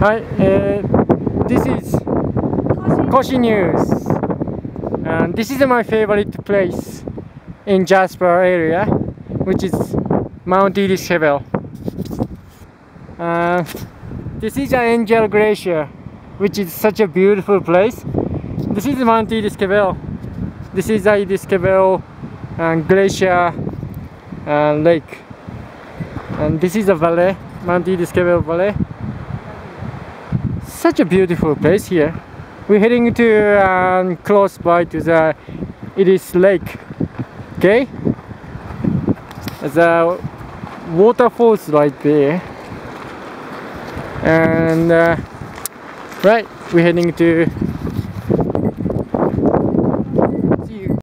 Hi, uh, this is Koshi News. And this is my favorite place in Jasper area, which is Mount Edith Cavell. Uh, this is an Angel Glacier, which is such a beautiful place. This is Mount Edith Cavell. This is the Edith Cavell uh, Glacier uh, Lake. And this is a valley, Mount Edith Cavell Valley such a beautiful place here. We're heading to um, close by to the Iris Lake. Okay, the waterfalls right there, and uh, right, we're heading to